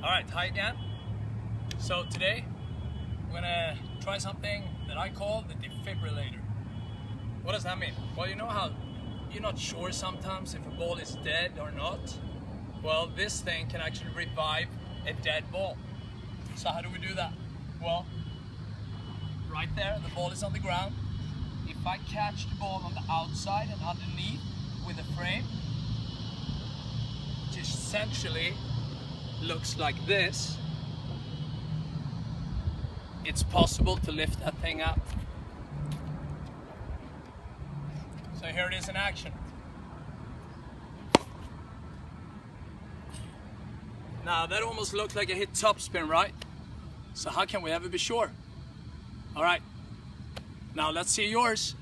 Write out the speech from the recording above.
Alright, hi again. So today, I'm gonna try something that I call the defibrillator. What does that mean? Well, you know how you're not sure sometimes if a ball is dead or not? Well, this thing can actually revive a dead ball. So how do we do that? Well, right there, the ball is on the ground. If I catch the ball on the outside and underneath with a frame, which essentially looks like this, it's possible to lift that thing up. So here it is in action. Now that almost looked like a hit topspin, right? So how can we ever be sure? All right, now let's see yours.